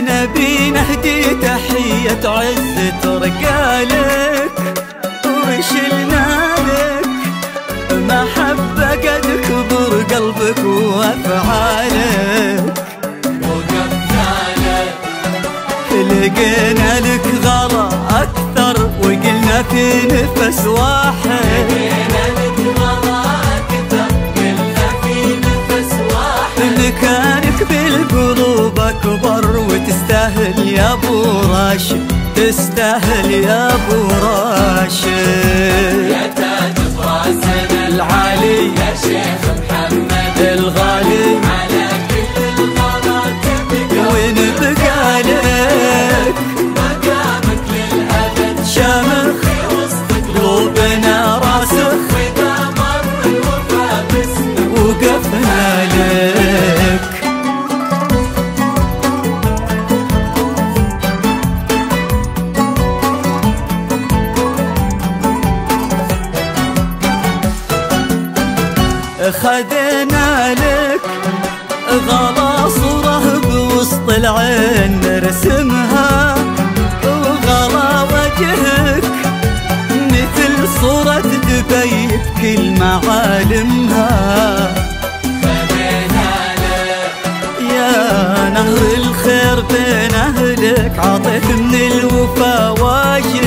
نبي نهدي تحية عزة رجالك وشلنا لك محبة قد كبر قلبك وأفعالك. لقينا لك غلا أكثر وقلنا في نفس واحد. مكانك بالقلوب أكبر وتستاهل يا أبو راشد تستاهل يا أبو راشد. خذينا لك غلا صورة بوسط العين نرسمها وغلا وجهك مثل صورة دبي بكل معالمها. خذينا لك يا نهر الخير بين أهلك عطيت من الوفا واجب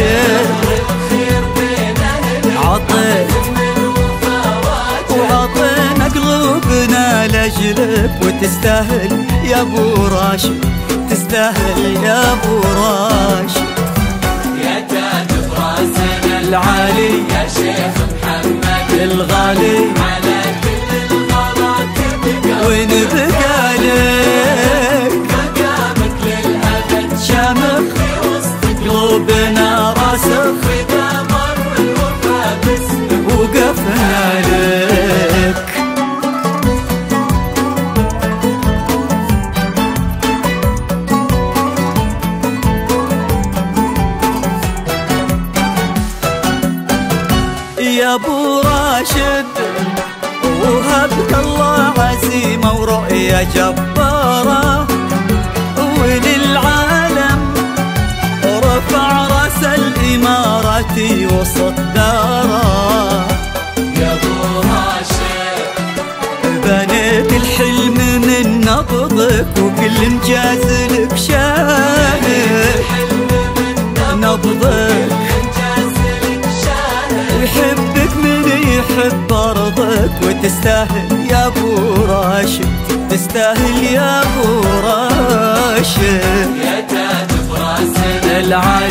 لأجلك وتستاهل يا أبو راشد تستاهل يا أبو راشد. يا تاج راسنا العالي يا شيخ يا أبو راشد وهبك الله عزيمة ورؤيه جبارة. وللعالم رفع رأس الامارات وسط دارة. يا أبو راشد. بنيت الحلم من نبضك وكل إنجاز لك شاهد حلم من نبضك يحب ارضك وتستاهل يا أبو راشد تستاهل يا أبو راشد. يا تاج راسنا العالي